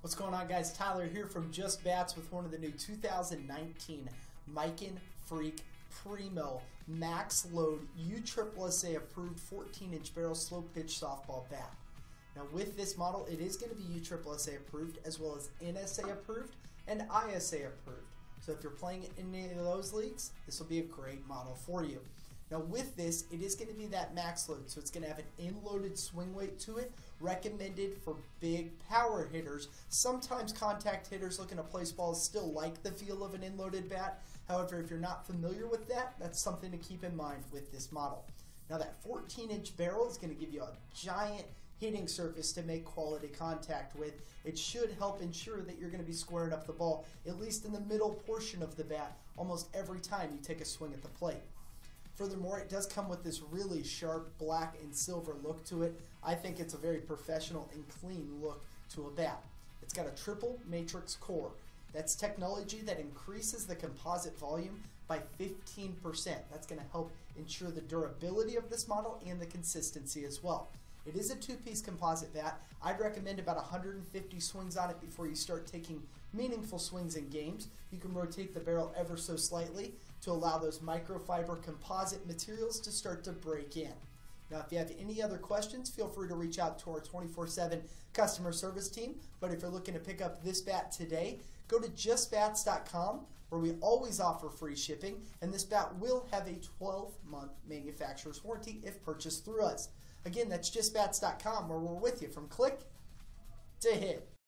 What's going on guys? Tyler here from Just Bats with one of the new 2019 Miken Freak Primo Max Load USSSA approved 14 inch barrel slow pitch softball bat. Now with this model it is going to be USSSA approved as well as NSA approved and ISA approved. So if you're playing in any of those leagues this will be a great model for you. Now with this, it is going to be that max load, so it's going to have an end-loaded swing weight to it, recommended for big power hitters. Sometimes contact hitters looking to place balls still like the feel of an end-loaded bat. However, if you're not familiar with that, that's something to keep in mind with this model. Now that 14-inch barrel is going to give you a giant hitting surface to make quality contact with. It should help ensure that you're going to be squaring up the ball, at least in the middle portion of the bat, almost every time you take a swing at the plate. Furthermore, it does come with this really sharp black and silver look to it. I think it's a very professional and clean look to a bat. It's got a triple matrix core. That's technology that increases the composite volume by 15%. That's going to help ensure the durability of this model and the consistency as well. It is a two-piece composite bat. I'd recommend about 150 swings on it before you start taking meaningful swings in games. You can rotate the barrel ever so slightly to allow those microfiber composite materials to start to break in. Now, if you have any other questions, feel free to reach out to our 24-7 customer service team. But if you're looking to pick up this bat today, go to justbats.com where we always offer free shipping, and this bat will have a 12-month manufacturer's warranty if purchased through us. Again, that's justbats.com where we're with you from click to hit.